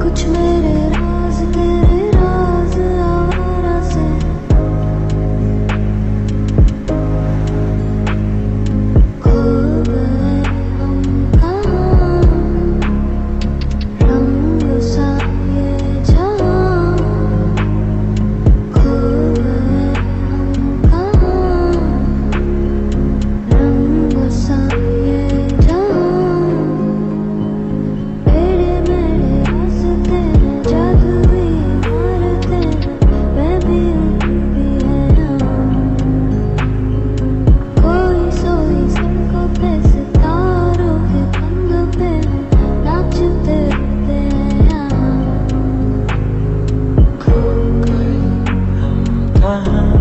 कुछ मेरे time.